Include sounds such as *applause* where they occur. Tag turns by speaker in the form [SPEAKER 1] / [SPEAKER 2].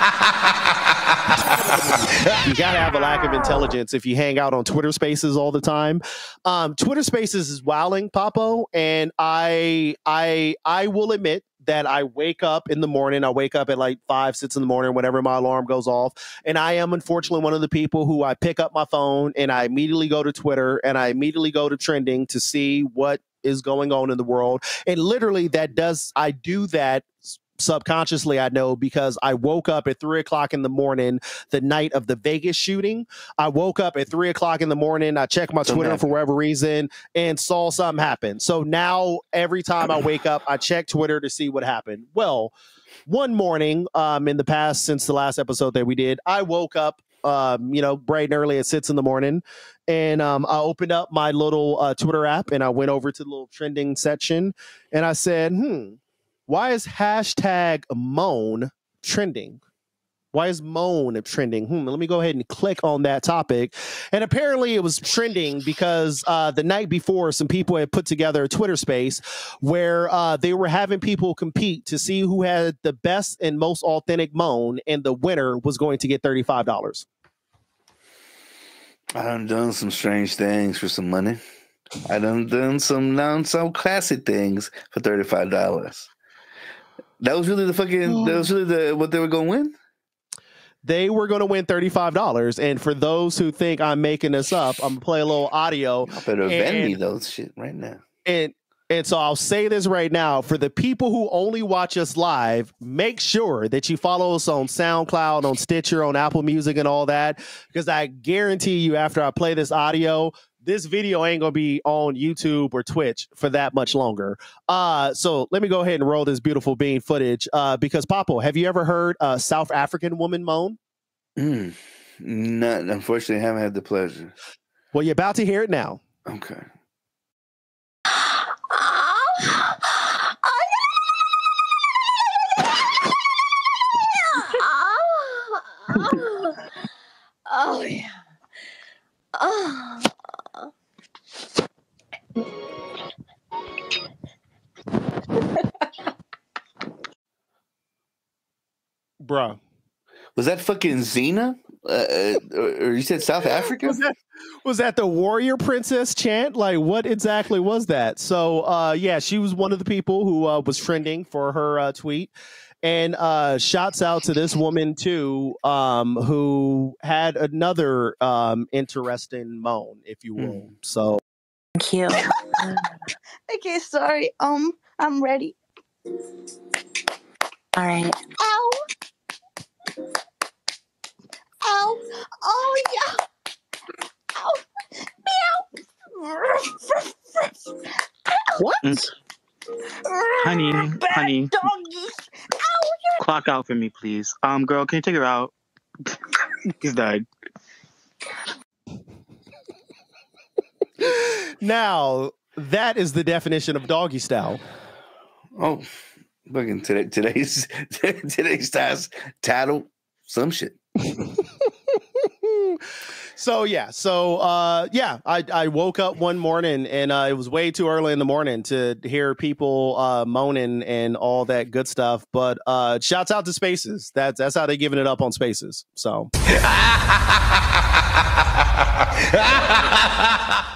[SPEAKER 1] *laughs* you gotta have a lack of intelligence if you hang out on Twitter Spaces all the time. Um, Twitter Spaces is wowing, Papo, and I, I, I will admit that I wake up in the morning. I wake up at like five, six in the morning, whenever my alarm goes off. And I am unfortunately one of the people who I pick up my phone and I immediately go to Twitter and I immediately go to trending to see what is going on in the world. And literally, that does, I do that subconsciously I know because I woke up at three o'clock in the morning the night of the Vegas shooting. I woke up at three o'clock in the morning. I checked my Twitter for whatever reason and saw something happen. So now every time I wake up, I check Twitter to see what happened. Well, one morning, um, in the past since the last episode that we did, I woke up um, you know, bright and early at six in the morning. And um, I opened up my little uh, Twitter app and I went over to the little trending section and I said, hmm, why is hashtag moan trending? Why is moan trending? Hmm, let me go ahead and click on that topic. And apparently it was trending because uh, the night before, some people had put together a Twitter space where uh, they were having people compete to see who had the best and most authentic moan, and the winner was going to get $35.
[SPEAKER 2] I done done some strange things for some money. I done done some non so classy things for thirty five dollars. That was really the fucking. That was really the what they were going to win.
[SPEAKER 1] They were going to win thirty-five dollars, and for those who think I'm making this up, I'm gonna play a little audio.
[SPEAKER 2] I better
[SPEAKER 1] and,
[SPEAKER 2] vend me those shit right now.
[SPEAKER 1] And and so I'll say this right now for the people who only watch us live, make sure that you follow us on SoundCloud, on Stitcher, on Apple Music, and all that, because I guarantee you, after I play this audio, this video ain't gonna be on YouTube or Twitch for that much longer. Uh, so let me go ahead and roll this beautiful bean footage. Uh, because Papo, have you ever heard a South African woman moan?
[SPEAKER 2] Mm, not unfortunately, I haven't had the pleasure.
[SPEAKER 1] Well, you're about to hear it now.
[SPEAKER 2] Okay.
[SPEAKER 3] Oh yeah. Oh.
[SPEAKER 1] Bruh.
[SPEAKER 2] Was that fucking Xena? Uh, uh, or you said South Africa?
[SPEAKER 1] was, that, was that the warrior princess chant? Like, what exactly was that? So, uh, yeah, she was one of the people who uh, was trending for her uh, tweet. And uh, shouts out to this woman too, um, who had another um, interesting moan, if you will. Mm. So,
[SPEAKER 3] thank you. *laughs*
[SPEAKER 4] okay, sorry. Um, I'm ready.
[SPEAKER 3] All right.
[SPEAKER 4] Ow. Ow. Oh, yeah. Ow.
[SPEAKER 5] Meow. What? Mm. Honey,
[SPEAKER 4] Bad
[SPEAKER 5] honey.
[SPEAKER 4] Doggy. Ow.
[SPEAKER 5] Clock out for me, please. Um, girl, can you take her out? *laughs* He's died.
[SPEAKER 1] now, that is the definition of doggy style.
[SPEAKER 2] Oh, fucking today, today's *laughs* today's task title some shit. *laughs*
[SPEAKER 1] so yeah, so uh, yeah, I, I woke up one morning and uh, it was way too early in the morning to hear people uh, moaning and all that good stuff. But uh, shouts out to Spaces. That's that's how they giving it up on Spaces. So. *laughs*